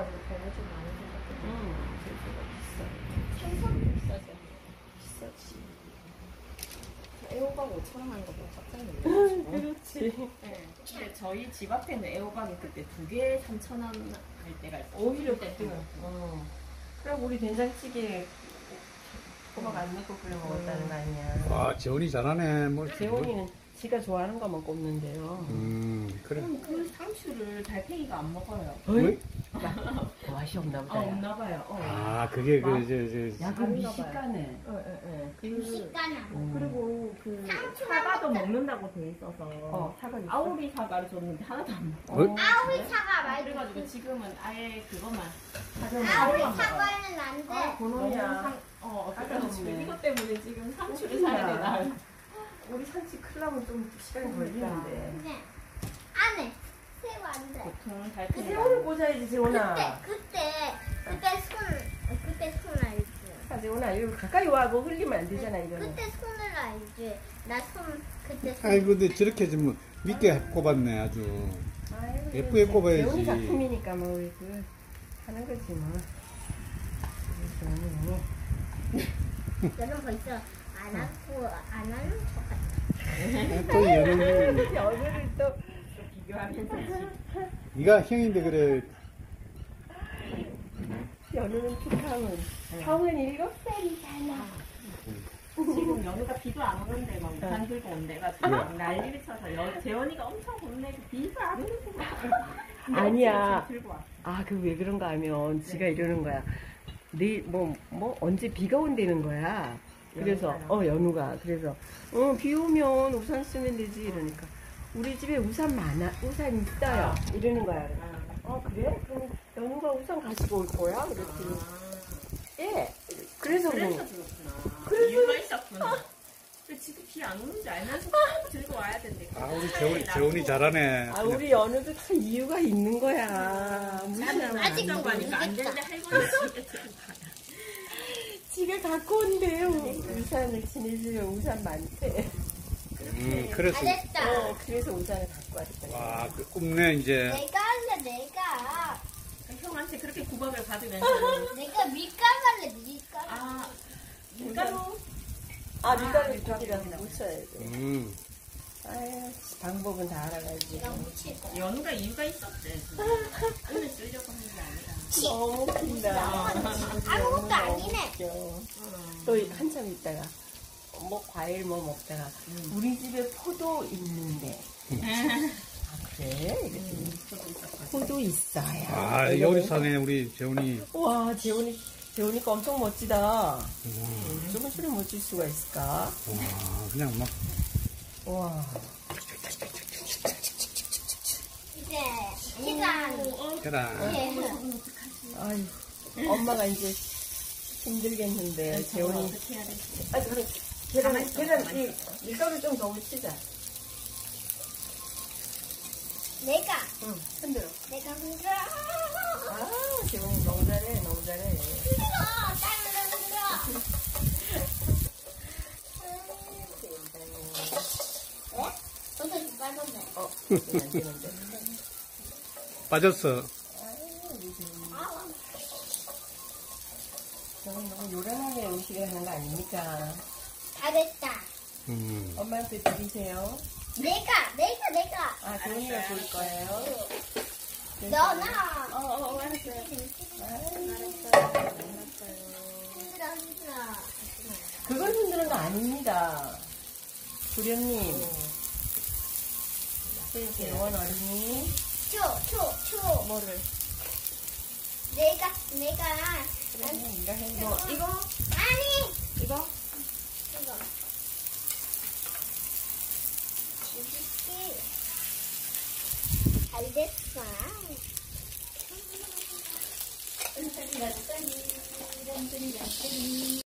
비싸가지고 돈을 좀 많이 주셨거든요. 음, 제주가 생선 비싸죠. 비싸. 비싸지. 애호박 5천 원 하는 거 보고 깜짝 놀랐어요. 그렇지. 네. 근데 저희 집 앞에는 애호박이 그때 두 개에 3천 원 할 때가 있어요. 오히려 그때. 어. 그럼 우리 된장찌개 호박 안 넣고 끓여 먹었다는 거 아니야. 와, 재원이 잘하네. 뭐. 재원이는 지가 좋아하는 것만 꼽는데요. 음, 그래. 그럼 그 상추를 달팽이가 안 먹어요. 왜? 맛이 없나 아, 보다. 야. 없나 봐요. 어. 아, 그게 그, 저, 저. 야, 그 다른가 미식가네. 어, 어, 어. 그, 식가나. 음. 그리고 그 사과도 먹는다고 돼 있어서 어, 사과 있어. 아오리 사과를 줬는데 하나도 안 먹어. 어? 아우리 사과 말고. 그래가지고 지금은 아예 그것만 먹어요. 사과는 안 돼. 너무 고놈이야. 상, 어, 아까 그래가지고 먹네. 이것 때문에 지금 상추를. 사야 되나. 우리 산치 크려면 좀 시간이 걸리는데. 돼. 보통 그 달팽이. 세월을 꽂아야지, 재원아. 그때 그때 그때 손 그때 손 알지. 아, 재원아, 이거 가까이 와. 뭐 흘리면 안 되잖아, 이거는. 그때 손을 알지. 나 손 그때 손. 아이고, 근데 저렇게 좀 믿게 꼽았네, 아주. 아이고, 예쁘게 꼽아야지. 재원이 작품이니까 뭐, 우리 그, 하는 거지, 뭐. 너는 벌써 안 하고 안 하는 것 같아. 또 연우, 연우를 또, 비교하면서 네가 형인데 그래. 연우는 축하하면. 형은 일곱 살이잖아. 지금 연우가 비도 안 오는데 막 우산 들고 온대가지고 왜? 막 난리를 쳐서 여, 재원이가 엄청 혼내고 비도 안 오는데 아니야. 들고 왔어. 아, 그 왜 그런가 하면 지가 이러는 거야. 내일 뭐, 뭐, 언제 비가 온다는 거야. 그래서, 연우가요? 어, 연우가. 그래서, 어, 비 오면 우산 쓰면 되지. 이러니까. 우리 집에 우산 많아. 우산 있어요. 이러는 거야. 어, 그래? 그럼 연우가 우산 가지고 올 거야? 그랬더니, 예. 그래서 그래서 뭐, 그렇구나. 이유가 있었구나. 근데 지금 비 안 오는지 알면서 꼭 들고 와야 된대. 아, 우리 재원이, 재원이 잘하네. 아, 우리 연우도 다 이유가 있는 거야. 무시하면 안 아직 돼. 가니까 안 되는데 할머니 집에 들고 가. 지가 갖고 온대요. 우산을 지내주면 우산 많대. 음, 그래서. 어, 그래서 우산을 갖고 왔대. 와, 그 꿈네, 이제. 내가 할래 내가. 형한테 그렇게 구박을 받으면서 내가 밀가루 할래 밀가루. 아 밀가루 아, 밀가루 조금이라도 묻혀야 돼. 음. 아유, 방법은 다 알아가지고. 거야. 연우가 이유가 있었대. 오늘 쓰려고 하는 게 아니라. 너무 웃긴다. 아무것도 아니네. 웃겨. 또 한참 있다가, 뭐, 과일 뭐 먹다가, 우리 집에 포도 있는데. 아, 그래? 이랬더니, 포도 있어요. 아, 요리사네, 우리 재원이. 와, 재훈이, 재훈이가 엄청 멋지다. 와, 저번 주에 멋질 수가 있을까? 와, 그냥 막. 와. 이제 시간. 해라. 예. 아유, 엄마가 이제 힘들겠는데, 재훈이. 어떻게 해야 될지. 아, 그래. 계란, 계란, 이, 밀가루 좀 더 묻히자. 내가 응, 흔들어. 내가 흔들어. 아, 재훈이 너무 잘해, 너무 잘해. 흔들어. 땅을 흔들어. 네? 저도. 어, 이건 안 되는데. 빠졌어. 아, 저는 너무 요란하게 음식을 하는 거 아닙니까? 잘했다. 음. 엄마한테 드리세요. 내가 내가 내가. 아, 재훈이가 볼 거예요. 너나. 어, 어, 어, 알았어요. 흔들어 흔들어. 그걸 흔드는 거 아닙니다. 도련님. 재원 어린이. 초 초 초 뭐를? 내가 내가 그래, 네가 해. 뭐, 이거? 아니 이거? 이거 이렇게 잘 됐어.